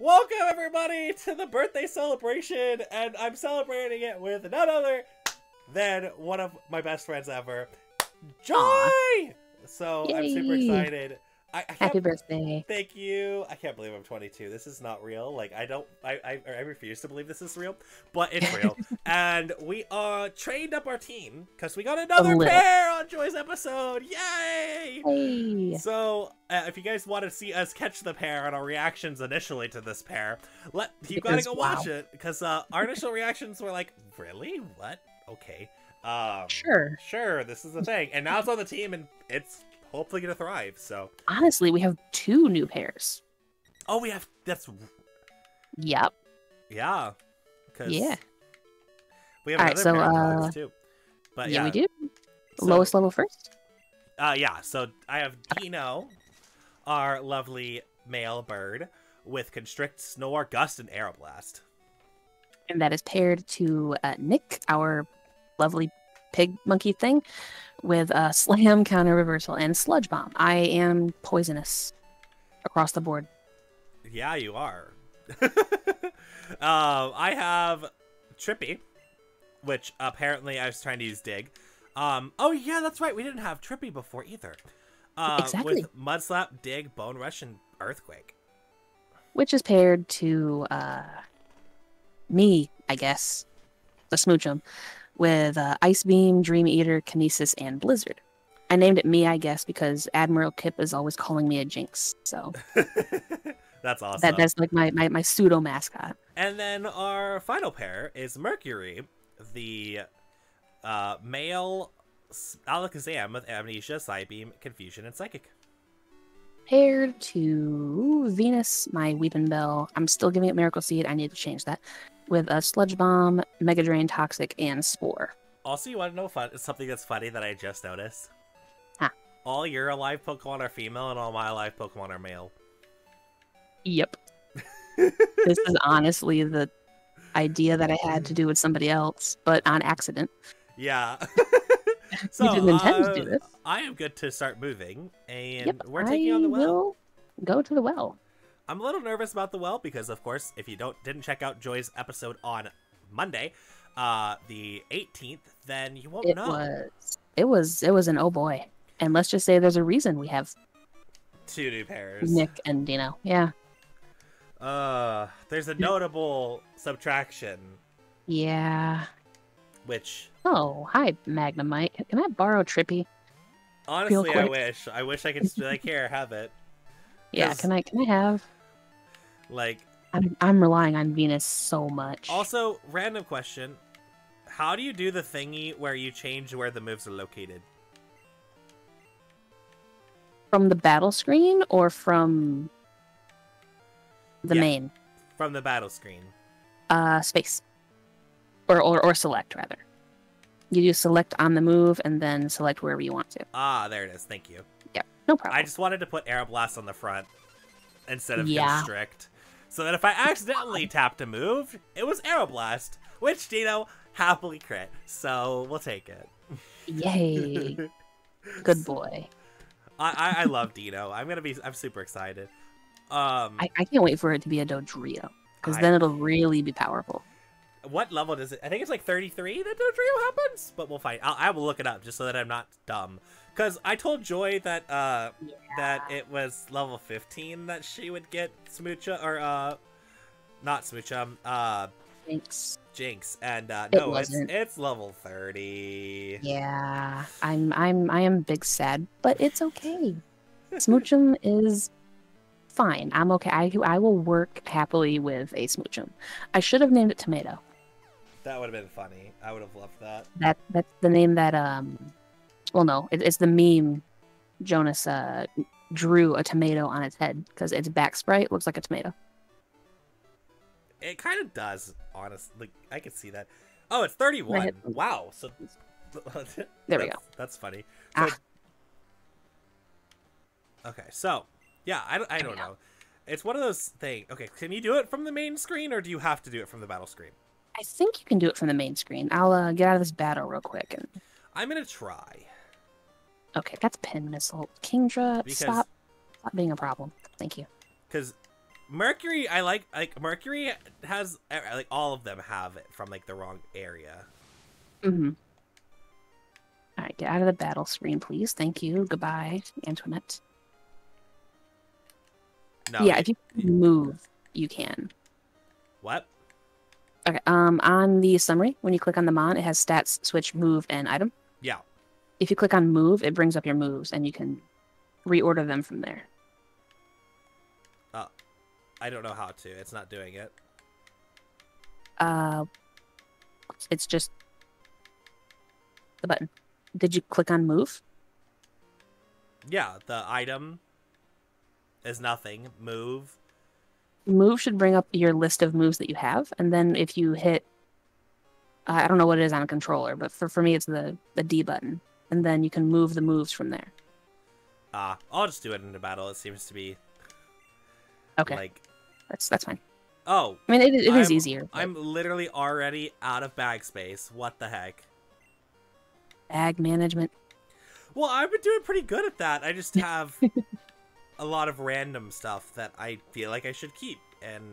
Welcome everybody to the birthday celebration, and I'm celebrating it with none other than one of my best friends ever, Joy. Aw. So I'm super excited. I, I Happy birthday. Thank you. I can't believe I'm 22. This is not real. Like I don't. I I, I refuse to believe this is real, but it's real. and we uh trained up our team because we got another pair on Joy's episode. Yay! Hey. So, uh, if you guys want to see us catch the pair and our reactions initially to this pair, let you gotta go wow. watch it because uh, our initial reactions were like, "Really? What? Okay, um, Sure. sure, this is the thing." And now it's on the team, and it's hopefully gonna thrive. So, Honestly, we have two new pairs. oh, we have that's Yep. yeah, Yeah. we have Alright, another so, pair uh, too. But yeah, yeah, we do. so- Lowest level first. Uh, yeah, so I have Dino, our lovely male bird, with Constrict, Snore, Gust, and Aeroblast. And that is paired to uh, Nick, our lovely pig monkey thing, with a Slam, Counter Reversal, and Sludge Bomb. I am poisonous across the board. Yeah, you are. um, I have Trippy, which apparently I was trying to use Dig. Um, oh yeah, that's right. We didn't have Trippy before either. Uh, Exactly. With Mudslap, Dig, Bone Rush, and Earthquake. which is paired to uh, me, I guess, the Smoochum, with uh, Ice Beam, Dream Eater, Kinesis, and Blizzard. I named it me, I guess, because Admiral Kip is always calling me a jinx. So that's awesome. that, that's like my, my, my pseudo mascot. And then our final pair is Mercury, the uh, male Alakazam with Amnesia, Psybeam, Confusion, and Psychic. Paired to Venus, my Weepinbell. I'm still giving it Miracle Seed. I need to change that. With a Sludge Bomb, Mega Drain, Toxic, and Spore. Also, you want to know fun- something that's funny that I just noticed? Huh. All your alive Pokemon are female, and all my alive Pokemon are male. Yep. this is honestly the idea that I had to do with somebody else, but on accident. Yeah. so, we didn't intend to do uh, this. I am good to start moving, and Yep, we're taking on the well. will go to the well. I'm a little nervous about the well because, of course, if you don't didn't check out Joy's episode on Monday, uh, the 18th, then you won't It know. was it was it was an oh boy. And let's just say there's a reason we have Two new pairs. Nick and Dino. Yeah. Uh, there's a notable subtraction, Yeah. which Oh, hi Magnemite. Can I borrow Trippy? honestly I wish. I wish I could just be like, here, have it. Yeah, can I can I have Like, I'm I'm relying on Venus so much. also, random question. How do you do the thingy where you change where the moves are located? from the battle screen or from the Yeah. main From the battle screen. uh space or, or or select rather you do select on the move and then select wherever you want to Ah, there it is. Thank you. Yeah, no problem I just wanted to put Aeroblast on the front instead of Yeah. Constrict. So that if I accidentally tapped a move, it was Aeroblast, which Dino happily crit. So we'll take it. yay good boy I, I, I love Dino. I'm gonna be I'm super excited. Um I, I can't wait for it to be a dodrio because then it'll really be powerful what level does it I think it's like 33 that Dodrio happens, but we'll find I'll, I will look it up just so that I'm not dumb. Cause I told Joy that uh that it was level 15 that she would get Smoocha or uh not Smoocha, um, uh thanks Jynx, and uh, It no, it's wasn't. it's level thirty. yeah i'm i'm i am big sad but it's okay smoochum is fine i'm okay I, I will work happily with a smoochum i should have named it tomato That would have been funny. I would have loved that. that that's the name that um well no it, it's the meme jonas uh drew a tomato on its head because its back sprite looks like a tomato It kind of does, honestly. Like, I can see that. Oh, it's thirty-one. Wow. So There we go. That's funny. So, Ah. Okay, so yeah, I don't, I don't know. It's one of those things. Okay, can you do it from the main screen, or do you have to do it from the battle screen? i think you can do it from the main screen i'll uh, get out of this battle real quick and I'm gonna try. Okay that's pin missile kingdra Because- stop stop being a problem thank you because Mercury, I like like Mercury has like all of them have it from like the wrong area. Mm-hmm. All right, get out of the battle screen, please. Thank you. Goodbye, Antoinette. No. yeah, if you move, you can. What? Okay. Um, on the summary, when you click on the mon, it has stats, switch, move, and item. Yeah. If you click on move, it brings up your moves, and you can reorder them from there. Oh, I don't know how to. It's not doing it. Uh, it's just the button. Did you click on move? Yeah, the item is nothing. Move. Move should bring up your list of moves that you have, and then if you hit, I don't know what it is on a controller, but for, for me it's the the D button, and then you can move the moves from there. Ah, I'll just do it in the battle. It seems to be Okay, like that's that's fine. oh, I mean, it, it is easier. but I'm literally already out of bag space. What the heck? Bag management. Well, I've been doing pretty good at that. I just have a lot of random stuff that I feel like I should keep, and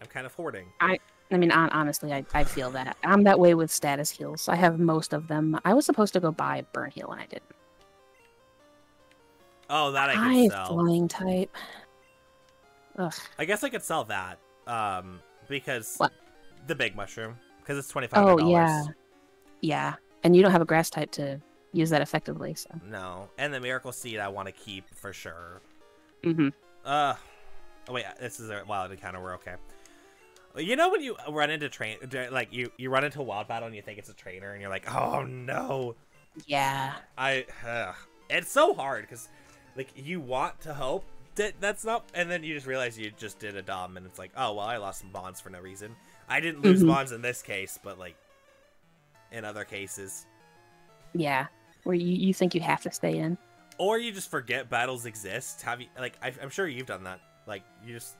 I'm kind of hoarding. I mean, hon- honestly, I, I feel that I'm that way with status heals. I have most of them. I was supposed to go buy burn heal, and I didn't. Oh, that I I can sell. flying type. Ugh. I guess I could sell that. Um, because What? the big mushroom, because it's twenty five. dollars. yeah, yeah. And you don't have a grass type to use that effectively, so. No, and the miracle seed I want to keep for sure. Mm-hmm. Uh, oh wait, this is a wild encounter. We're okay. You know when you run into train, like you you run into a wild battle and you think it's a trainer, and you're like, oh no, Yeah. I. Uh, it's so hard because like you want to hope that that's not, and then you just realize you just did a dom, and it's like, oh well, I lost some bonds for no reason. I didn't lose Mhm. bonds in this case, but like in other cases, Yeah. Where you, you think you have to stay in. or you just forget battles exist. Have you like? I, I'm sure you've done that. Like you just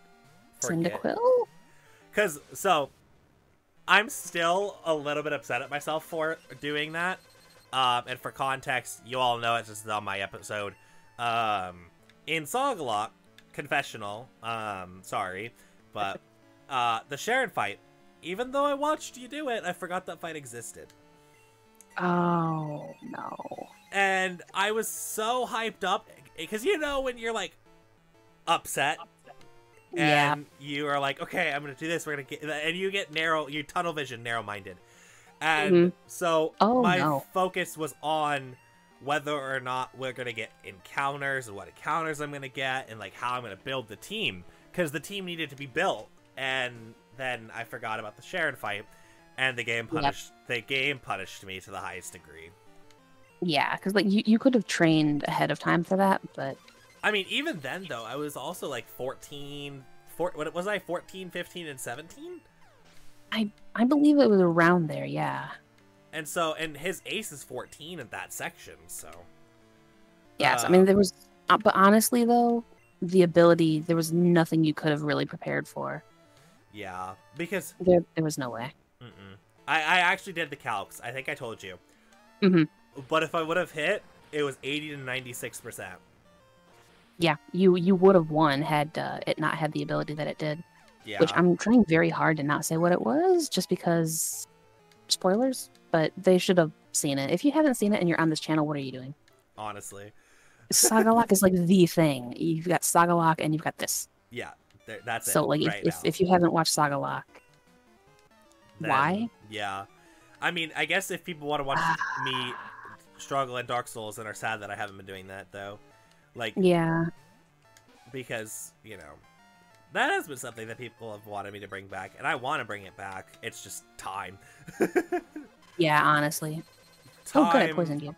forget. Cyndaquil? Because, so, I'm still a little bit upset at myself for doing that. Um, and for context, you all know it just on my episode. Um, in Sagalok, Confessional, um, sorry, but, uh, the Sharon fight, even though I watched you do it, I forgot that fight existed. Oh, no. And I was so hyped up, because you know when you're, like, upset Yeah. and you are like, okay, I'm gonna do this. We're gonna get, and you get narrow, you tunnel vision, narrow minded, and Mhm. so Oh, my no. focus was on whether or not we're gonna get encounters and what encounters I'm gonna get, and like how I'm gonna build the team, because the team needed to be built, and then I forgot about the Sharon fight, and the game Yep. punished the game punished me to the highest degree. Yeah, because like you, you could have trained ahead of time for that, but I mean, even then though, I was also like 14, four, what was I, 14, 15, and 17? I I believe it was around there. Yeah. And so, and his ace is 14 in that section, so. Yes. I mean, there was, uh, but honestly though, the ability there was nothing you could have really prepared for. Yeah, because There, there was no way. mm-mm. I, I actually did the calcs. I think I told you. Mhm. But if I would have hit, it was 80 to 96%. Yeah, you you would have won had uh, it not had the ability that it did. Yeah. Which I'm trying very hard to not say what it was, just because spoilers. But they should have seen it. If you haven't seen it and you're on this channel, what are you doing? honestly. Sagalok is like the thing. You've got Sagalok and you've got this. Yeah, that's so it. like if, right if, now. if you haven't watched Sagalok, Then, why? Yeah. I mean, I guess if people want to watch me struggle in Dark Souls and are sad that I haven't been doing that, though, like, yeah, because, you know, that has been something that people have wanted me to bring back, and I want to bring it back. It's just time. yeah, honestly. time Oh, good, I poisoned you.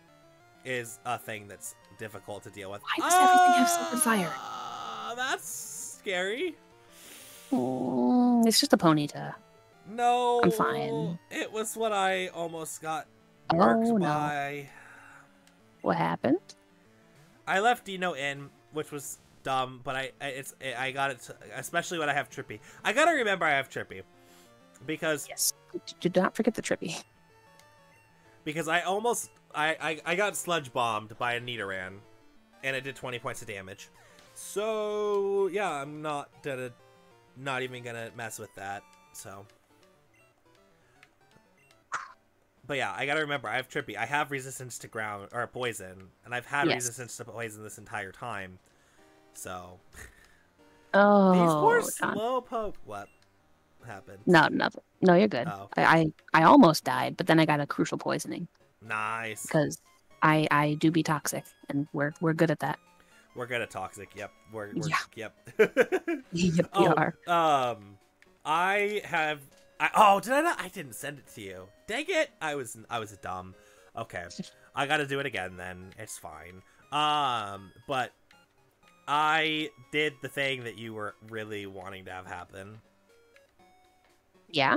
is a thing that's difficult to deal with. Why does everything have fire? Ah, That's scary. Mm, it's just a ponyta. No, I'm fine. It was what I almost got Oh no! by. What happened? I left Dino in, which was dumb, but I, I it's I got it, to, especially when I have Trippy. I gotta remember I have Trippy, because Yes. Do not forget the trippy. because I almost I I, I got sludge bombed by a Nidoran, and it did 20 points of damage. So yeah, I'm not gonna not even gonna mess with that. So. But yeah, I gotta remember, I have Trippy. I have resistance to ground or poison, and I've had Yes. resistance to poison this entire time. So Oh, these poor John. Slowpoke. What happened? No, no, no, you're good. Oh. I, I I almost died, but then I got a crucial poisoning Nice. because I I do be toxic, and we're we're good at that. We're good at toxic. Yep. We're, we're Yeah. yep. yep, we oh, are. um, I have. I oh, did I not? I didn't send it to you. Dang it! I was I was dumb. Okay, I got to do it again. Then it's fine. Um, but I did the thing that you were really wanting to have happen. Yeah.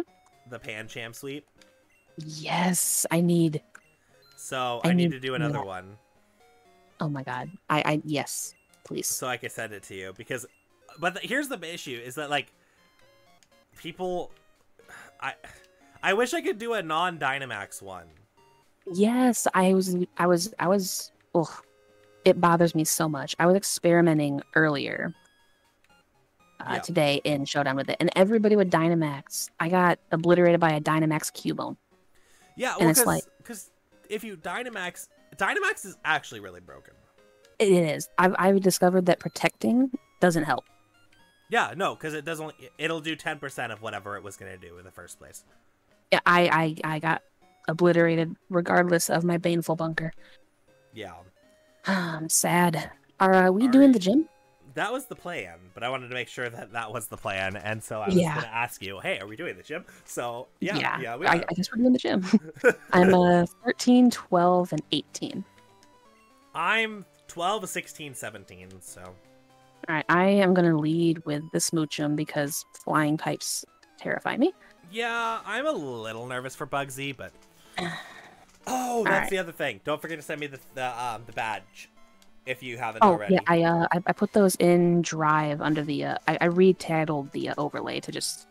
The Pancham sweep. Yes, I need. So I I, need need to do another that. one Oh my god. I I yes, please. so I can send it to you because. But the, here's the issue: is that like people, I I wish I could do a non Dynamax one. Yes, I was I was I was. Ugh, it bothers me so much. I was experimenting earlier uh, Yeah. today in Showdown with it, and everybody with Dynamax. I got obliterated by a Dynamax Cubone. Yeah, And well, it's because like- if you Dynamax, Dynamax is actually really broken. It is. I've I've discovered that protecting doesn't help. Yeah, no, because it doesn't. It'll do ten percent of whatever it was gonna do in the first place. Yeah, I I I got obliterated regardless of my baneful bunker. Yeah, I'm sad. Are uh, we Are doing you- the gym? that was the plan, but I wanted to make sure that that was the plan, and so I was Yeah. gonna ask you, hey, are we doing the gym? So yeah, yeah, we I, are. I guess we're doing the gym. I'm a 13, 12, and 18. I'm 12, 16, 17, so All right, I am gonna lead with the Smoochum because flying types terrify me. yeah, I'm a little nervous for Bugsy, but oh, that's Alright. the other thing. Don't forget to send me the the um the badge if you haven't Oh already. yeah, I uh I, I put those in Drive under the uh I, I retitled the uh, overlay to just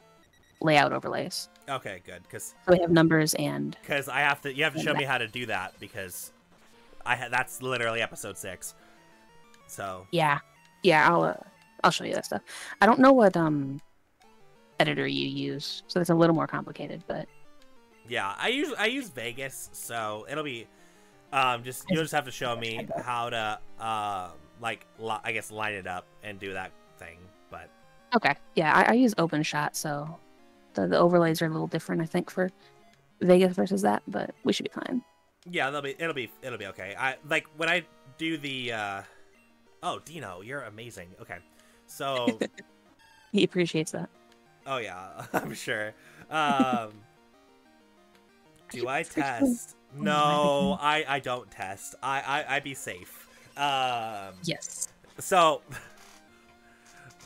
layout overlays. Okay, good, because So we have numbers and because I have to. You have to show that- me how to do that because I ha- that's literally episode six. So yeah, yeah. I'll uh, I'll show you that stuff. I don't know what um editor you use, so it's a little more complicated. But yeah, I use I use Vegas, so it'll be um just you'll just have to show me how to um like li- I guess line it up and do that thing. But okay, yeah, I, I use OpenShot, so the the overlays are a little different, I think, for Vegas versus that. But we should be fine. yeah, that'll be it'll be it'll be okay. I like when I do the uh oh Dino, you're amazing. Okay, so He appreciates that. oh yeah, I'm sure. Um. Do I test? No, I I don't test. I I I be safe. Um. Yes. So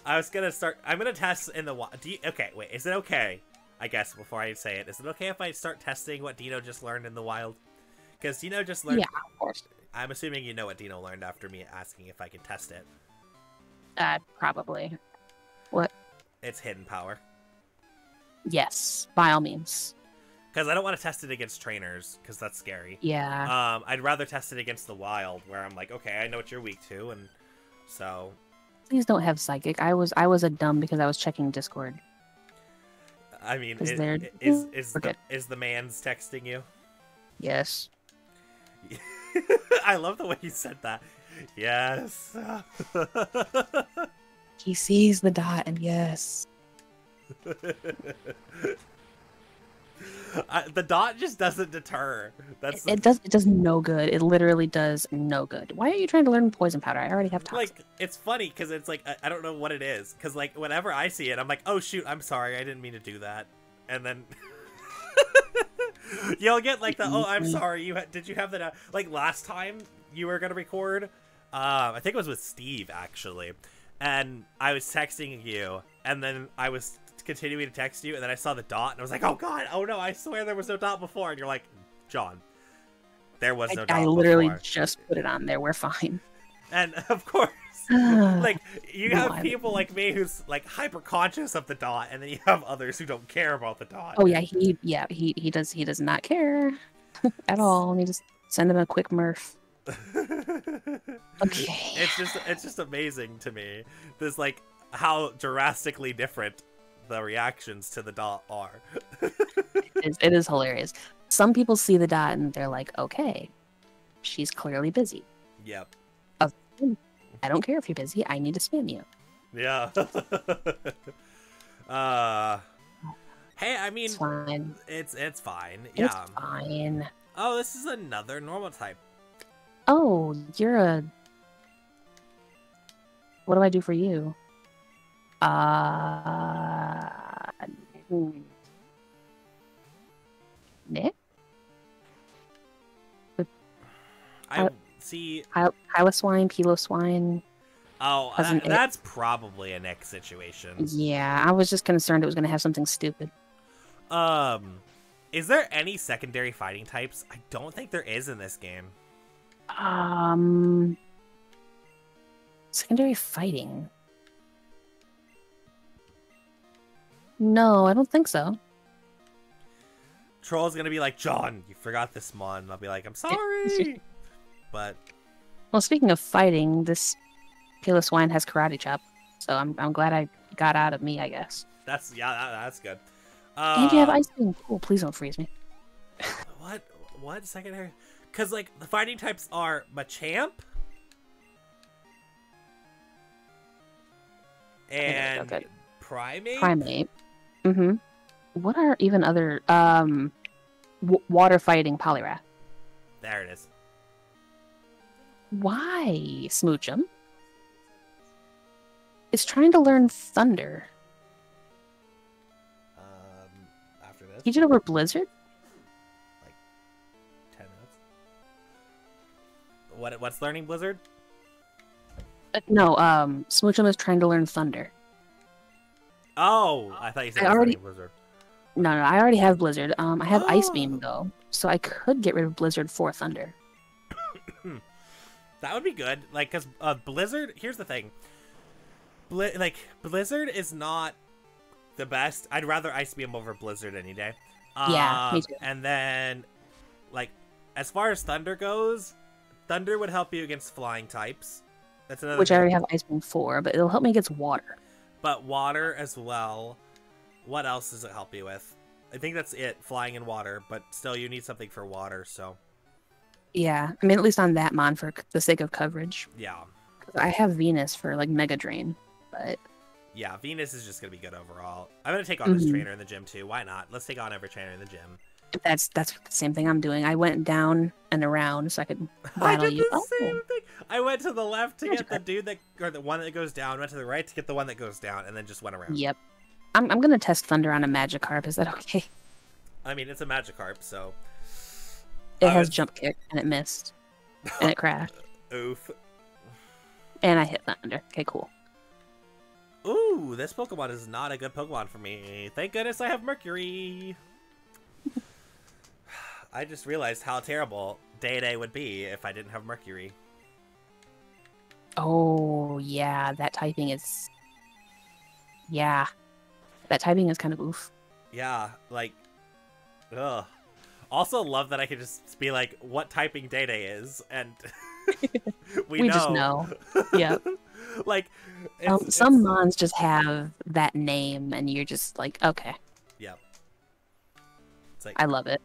I was gonna start. I'm gonna test in the wild. Do you, okay, wait. Is it okay? I guess before I say it, is it okay if I start testing what Dino just learned in the wild? Because Dino just learned. Yeah, of course. I'm assuming you know what Dino learned after me asking if I could test it. Uh, probably. What? It's hidden power. Yes, by all means. Because I don't want to test it against trainers, because that's scary. Yeah. Um, I'd rather test it against the wild, where I'm like, okay, I know what you're weak to, and so Please don't have psychic. I was I was a dumb because I was checking Discord. I mean, i- they're- is is the, is the man's texting you? Yes. I love the way you said that. Yes. He sees the dot and yes. I, the dot just doesn't deter. That's It does it does no good. It literally does no good. Why are you trying to learn poison powder? I already have toxic. like it's funny because it's like I, I don't know what it is because like whenever I see it, I'm like, oh shoot, I'm sorry, I didn't mean to do that, and then. You'll get like the oh I'm sorry you did you have that uh, like last time you were gonna record um I think it was with Steve actually and I was texting you and then I was continuing to text you and then I saw the dot and I was like oh god oh no I swear there was no dot before and you're like John there was no I, dot I literally before. just put it on there. We're fine. and of course like you have I- people like me who's like hyper conscious of the dot and then you have others who don't care about the dot oh yeah, he yeah he he does he does not care at all. Let me just send him a quick murph. Okay. it's just it's just amazing to me this like how drastically different the reactions to the dot are. It is, it is hilarious. Some people see the dot and they're like, okay, she's clearly busy. yep. I don't care if you're busy. I need to spam you. Yeah. uh. Hey, I mean, It's fine. it's it's fine. It's Yeah. fine. Oh, this is another normal type. Oh, you're a. What do I do for you? Uh. Nick? I Uh, see. Hy- Hyloswine, Piloswine. Oh, Cousin that- It. that's probably a next situation. Yeah, I was just concerned it was going to have something stupid. Um, is there any secondary fighting types? I don't think there is in this game. Um. Secondary fighting. No, I don't think so. Troll's gonna be like, John, you forgot this mon. I'll be like, I'm sorry. But Well, speaking of fighting, this Piloswine has karate chop, so I'm I'm glad I got out of me, I guess. that's yeah, that, that's good. Uh, and you have ice cream. Cool. Please don't freeze me. What? What secondary? Because like the fighting types are Machamp and okay. Primeape. Primeape. Mm-hmm. What are even other um w- water fighting Poliwrath? There it is. Why Smoochum? It's trying to learn Thunder. Um, after this, Teach it over Blizzard? Like ten minutes. What? What's learning Blizzard? Uh, no, um, Smoochum is trying to learn Thunder. Oh, I thought you said I already- Blizzard. No, no, I already have Blizzard. Um, I have Ice Oh. Beam though, so I could get rid of Blizzard for Thunder. That would be good. Like, cause uh, Blizzard. Here's the thing. Bli- like Blizzard is not the best. I'd rather Ice Beam over Blizzard any day. Yeah, me Um, too. And then, like, as far as Thunder goes, Thunder would help you against flying types. That's another. which I already have Ice Beam for, but it'll help me against water. But water as well. What else does it help you with? I think that's it. Flying and water, but still, you need something for water. So Yeah, I mean at least on that mon for the sake of coverage. Yeah. I have Venus for like Mega Drain, but yeah. Venus is just gonna be good overall. I'm gonna take on this Mhm. trainer in the gym too. Why not? Let's take on every trainer in the gym. that's that's the same thing I'm doing. I went down and around so I could I battle did you. the Oh. same thing. I went to the left to get the dude that, or the one that goes down. Went to the right to get the one that goes down, and then just went around. Yep. I'm I'm gonna test Thunder on a Magikarp. Is that okay? I mean, it's a Magikarp, so It I has was- jump kick and it missed and it crashed oof. and I hit Thunder. Okay, cool. Ooh, this Pokemon is not a good Pokemon for me. Thank goodness I have Mercury. I just realized how terrible Day Day would be if I didn't have Mercury. Oh yeah, that typing is. Yeah, that typing is kind of oof. Yeah, like, ugh. Also, love that I can just be like, "What typing Day Day is," and we, We know. just know. yeah. like, Um, some it's- mons just have that name, and you're just like, okay, Yep. It's like I love it.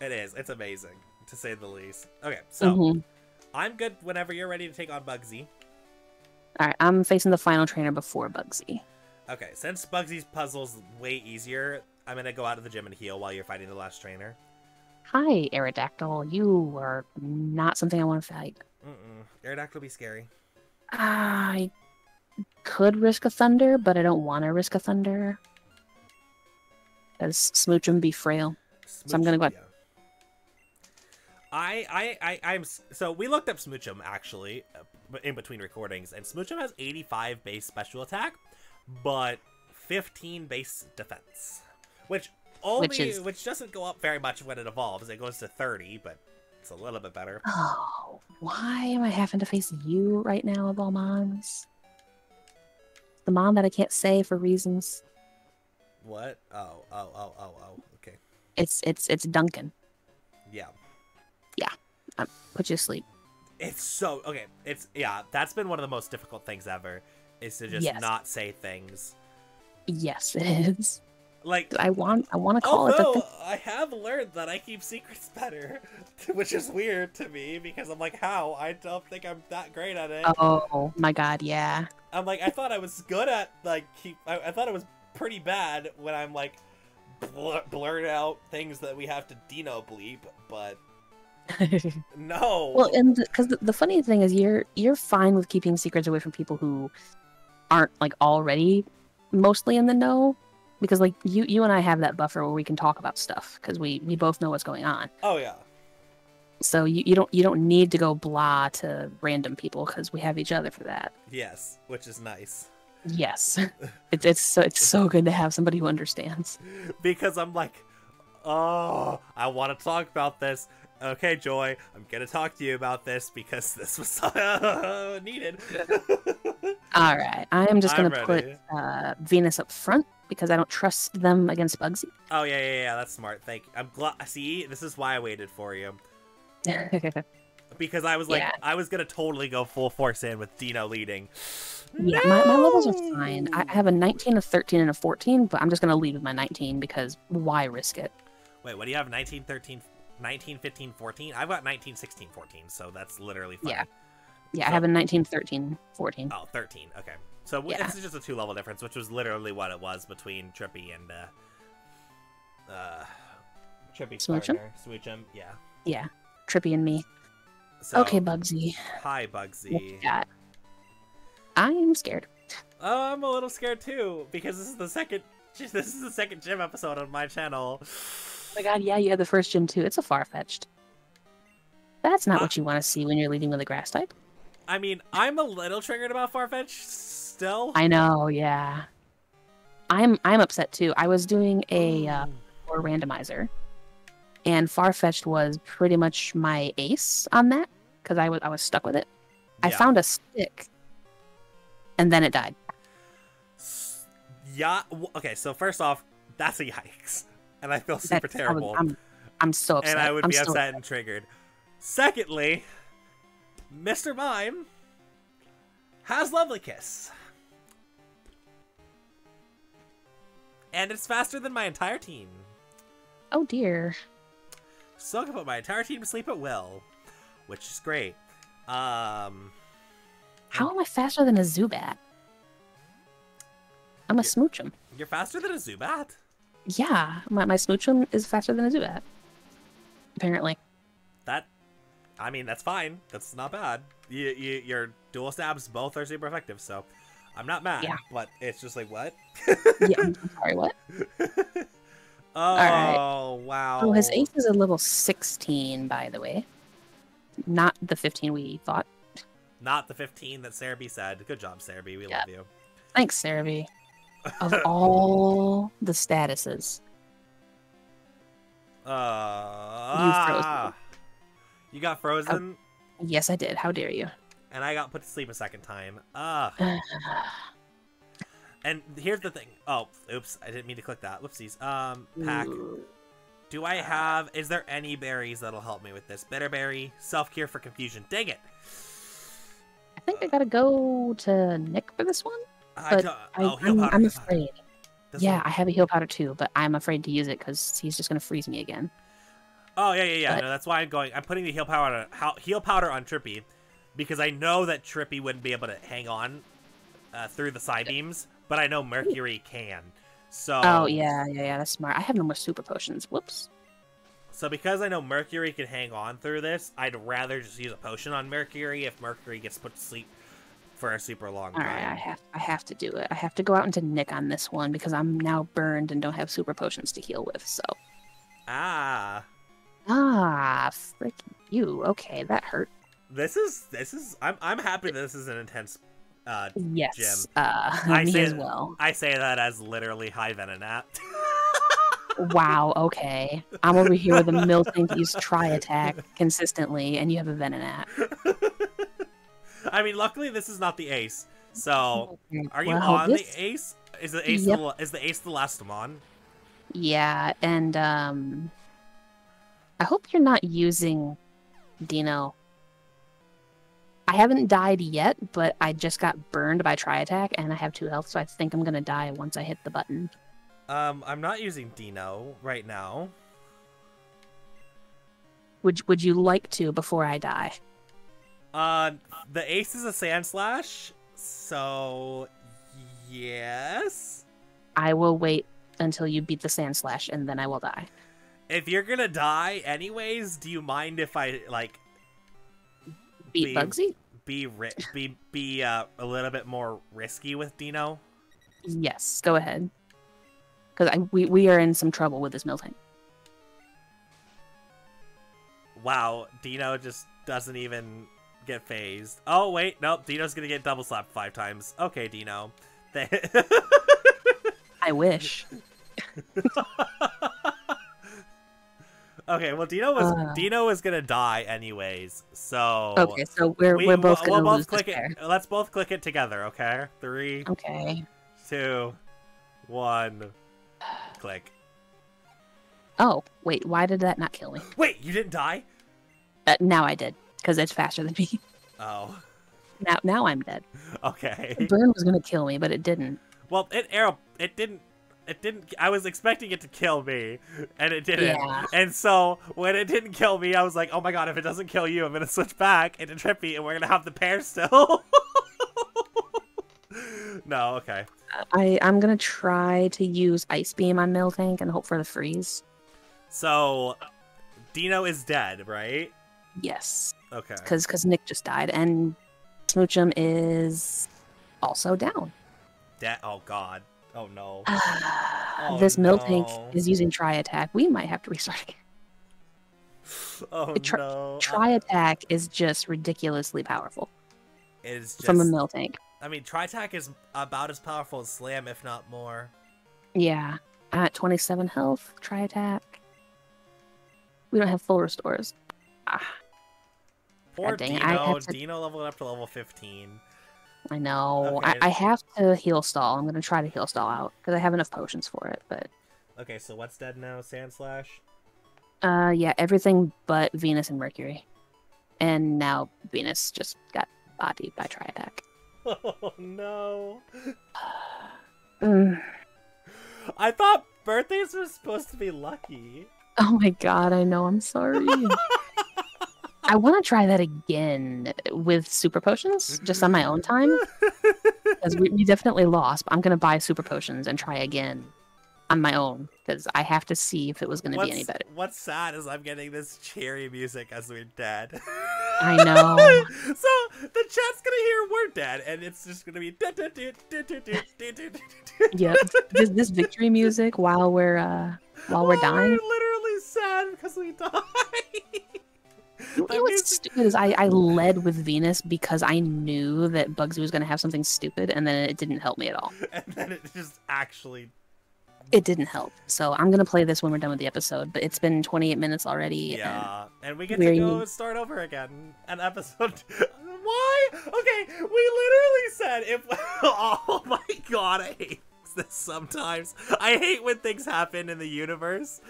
it is. It's amazing to say the least. Okay, so Mhm. I'm good whenever you're ready to take on Bugsy. All right, I'm facing the final trainer before Bugsy. Okay, since Bugsy's puzzle's way easier, I'm gonna go out of the gym and heal while you're fighting the last trainer. Hi, Aerodactyl. You are not something I want to fight. Mm-mm. Aerodactyl be scary. I could risk a Thunder, but I don't want to risk a Thunder. Because Smoochum be frail. So I'm gonna go- yeah. I, I, I, I'm so we looked up Smoochum actually uh, in between recordings, and Smoochum has 85 base special attack, but 15 base defense, which only Which is- which doesn't go up very much when it evolves. It goes to 30, but it's a little bit better. Oh, why am I having to face you right now of all mons? The mom that I can't say for reasons. What? Oh, oh, oh, oh, oh. Okay. It's it's it's Duncan. Yeah. Yeah. Um, put you to sleep. It's so okay. It's yeah. That's been one of the most difficult things ever, is to just Yes. not say things. Yes, it is. Like, I want I want to call it the although. I have learned that I keep secrets better, which is weird to me because I'm like, how? I don't think I'm that great at it. Oh my god, yeah. I'm like, I thought I was good at like keep. I, I thought it was pretty bad when I'm like blur, blurt out things that we have to Dino bleep, but no. well, and because the, the funny thing is, you're you're fine with keeping secrets away from people who aren't like already mostly in the know, because like you you and I have that buffer where we can talk about stuff because we we both know what's going on. oh yeah. So you, you don't you don't need to go blah to random people because we have each other for that. Yes, which is nice Yes, it's it's so it's so good to have somebody who understands. because I'm like, oh, I want to talk about this. Okay, Joy, I'm gonna talk to you about this because this was needed. All right, I am just I'm gonna put uh, Venus up front because I don't trust them against Bugsy. oh yeah, yeah, yeah. That's smart. Thank. You. I'm glad. See, this is why I waited for you. because I was like, Yeah. I was gonna totally go full force in with Dino leading. Yeah, my, my levels are fine. I have a 19, a 13, and a 14, but I'm just going to lead with my 19 because why risk it? Wait, what do you have? 19, 13, 19, 15, 14? I've got 19, 16, 14, so that's literally fine. Yeah. Yeah, I have a 19, 13, 14. Oh, 13. Okay. So w Yeah. this is just a two level difference, which was literally what it was between Trippy and uh uh Trippy Smoochum? partner. Smoochum, yeah. Yeah, Trippy and me. So okay, Bugsy. Hi Bugsy. you? I am scared. Oh, I'm a little scared too, because this is the second this is the second gym episode on my channel. Oh my god, yeah, you had the first gym too. It's a Farfetch'd. That's not Uh, what you want to see when you're leading with a grass type. I mean, I'm a little triggered about Farfetch still. I know, yeah. I'm I'm upset too. I was doing a uh, Mm. or randomizer, and Farfetch'd was pretty much my ace on that because I was I was stuck with it. I found a stick, and then it died. Yeah. Okay. So first off, that's a yikes, and I feel super That's- I was- terrible, I'm, I'm so upset. and I would I'm be so upset and triggered. Secondly, Mr. Mime has Lovely Kiss, and it's faster than my entire team, Oh dear. so I can put my entire team to sleep at will, which is great. Um. How am I faster than a Zubat? I'm a Smoochum. You're faster than a Zubat? Yeah, my, my Smoochum is faster than a Zubat. Apparently. That, I mean, that's fine. That's not bad. You, you, your dual stabs both are super effective, so I'm not mad. Yeah. But it's just like, what? Yeah, I'm sorry, what? oh, right. wow. Oh, his ace is a level 16, by the way. Not the 15 we thought. Not the 15 that B said. Good job, B. We Yeah. love you. Thanks, Cerebi. Of all the statuses. Uh, frozen. ah. You got frozen, Yes, I did. How dare you? And I got put to sleep a second time. Ah. And here's the thing. Oh, oops. I didn't mean to click that. Whoopsies. Um, pack. Do I have? Is there any berries that'll help me with this? Bitterberry, self cure for confusion. Dang it! I think I gotta go to Nick for this one. I But don't. I, oh, I'm, powder. I'm afraid. Yeah, one- I have a heal powder too, but I'm afraid to use it because he's just gonna freeze me again. Oh yeah, yeah, yeah. but- No, that's why I'm going. I'm putting the heal powder on heal powder on Trippy, because I know that Trippy wouldn't be able to hang on uh, through the Psybeams, but I know Mercury can. So. Oh yeah, yeah, yeah. That's smart. I have no more super potions. Whoops. So because I know Mercury can hang on through this, I'd rather just use a potion on Mercury if Mercury gets put to sleep for a super long All time. right, I have I have to do it. I have to go out into Nick on this one because I'm now burned and don't have super potions to heal with. So Ah. ah, freaking you. Okay, that hurt. This is this is I'm I'm happy that this is an intense uh Yes. gym. Uh, I me say- as well. I say that as literally high Venonat. Wow. Okay, I'm over here with a Miltank use Tri Attack consistently, and you have a Venonat. I mean luckily this is not the ace. So are you Well, on this- the ace? Is the ace Yep. the, is the ace the last one? Yeah, and um, I hope you're not using Dino. I haven't died yet, but I just got burned by Tri Attack and I have two health, so I think I'm gonna die once I hit the button. Um, I'm not using Dino right now. Would Would you like to before I die? Uh, the ace is a Sandslash, so yes. I will wait until you beat the Sandslash and then I will die. If you're gonna die anyways, do you mind if I like Beat Be- Bugsy? be ri- be be uh, a little bit more risky with Dino? Yes, go ahead. Because we we are in some trouble with this Miltank. Wow, Dino just doesn't even get phased. Oh wait, nope, Dino's gonna get double slapped five times. Okay, Dino. I wish. okay, well Dino was Uh. Dino is gonna die anyways, so Okay, so we're we, we're both we'll, gonna we'll both click it. Let's both click it together, okay? Three, Okay. two, one, click. Oh wait, why did that not kill me? Wait, you didn't die? Uh, now I did because it's faster than me. Oh, Now now I'm dead. okay. Burn was gonna kill me, but it didn't. Well, it arrow. It didn't. It didn't. I was expecting it to kill me, and it didn't. Yeah. And so when it didn't kill me, I was like, "Oh my god! If it doesn't kill you, I'm gonna switch back into Trippy, and we're gonna have the pair still." no, okay. I I'm gonna try to use Ice Beam on Miltank and hope for the freeze. So Dino is dead, right? Yes, Okay. because because Nick just died and Smoochum is also down. Dead. Oh god. Oh no. Ah, this Miltank no. is using Tri Attack. We might have to restart again. Oh Tri- no. Tri Attack is just ridiculously powerful is just. from a Miltank. I mean, Tri Attack is about as powerful as Slam, if not more. Yeah, I'm at 27 health. Tri Attack. We don't have full restores. Ah, Poor God dang Dino. I to- Dino leveled up to level 15. I know. Okay. I, I have to heal stall. I'm gonna try to heal stall out because I have enough potions for it. But Okay, so what's dead now? Sandslash? uh, yeah, everything but Venus and Mercury, and now Venus just got bodied by Tri Attack. Oh no. Mm. I thought birthdays were supposed to be lucky. Oh my god, I know. I'm sorry. I want to try that again with super potions, just on my own time, because we, we definitely lost. But I'm gonna buy super potions and try again on my own because I have to see if it was gonna what's, be any better. What's sad is I'm getting this cheery music as we're dead. I know. so the chat's gonna hear we're dead, and it's just gonna be. Yep. This, this victory music while we're uh while we're dying. We're literally sad because we died. You know what's stupid is I, I led with Venus because I knew that Bugsy was gonna have something stupid and then it didn't help me at all. and then it just actually It didn't help. So I'm gonna play this when we're done with the episode, but it's been 28 minutes already. and- Yeah, and we get to go and start over again. An episode. Why? Okay, we literally said if. Oh my god, I hate this sometimes. I hate when things happen in the universe.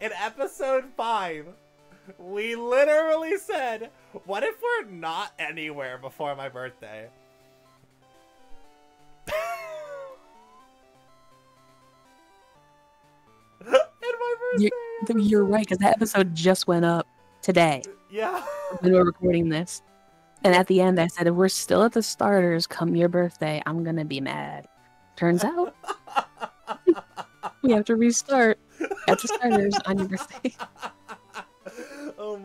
in episode five, we literally said, "What if we're not anywhere before my birthday?" and my birthday. You're, you're right, because that episode just went up today Yeah. when we're recording this. And at the end, I said, if we're still at the starters come your birthday, I'm gonna be mad. Turns out we have to restart at the starters on your birthday.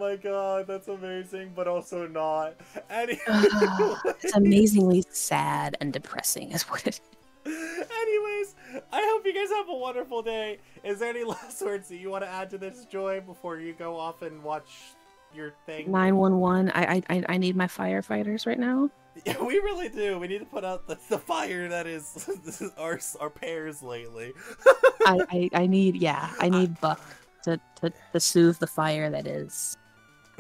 Oh my god, that's amazing, but also not. Anyway, it's amazingly sad and depressing, is what it anyways, I hope you guys have a wonderful day. Is there any last words that you want to add to this, Joy, before you go off and watch your thing? 911. I, I I- need my firefighters right now. Yeah, we really do. We need to put out the, the fire that is our our pairs lately. I, I, I need yeah, I need Buck to, to, to soothe the fire that is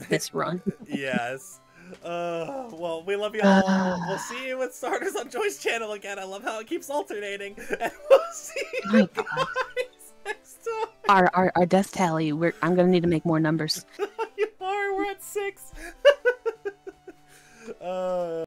this run. yes. Uh, well, we love you all. Uh. we'll see you with starters on Joy's channel again. I love how it keeps alternating, and we'll see My you God. next time. Our, our our death tally. We're I'm gonna need to make more numbers. you are. We're at six. Uh.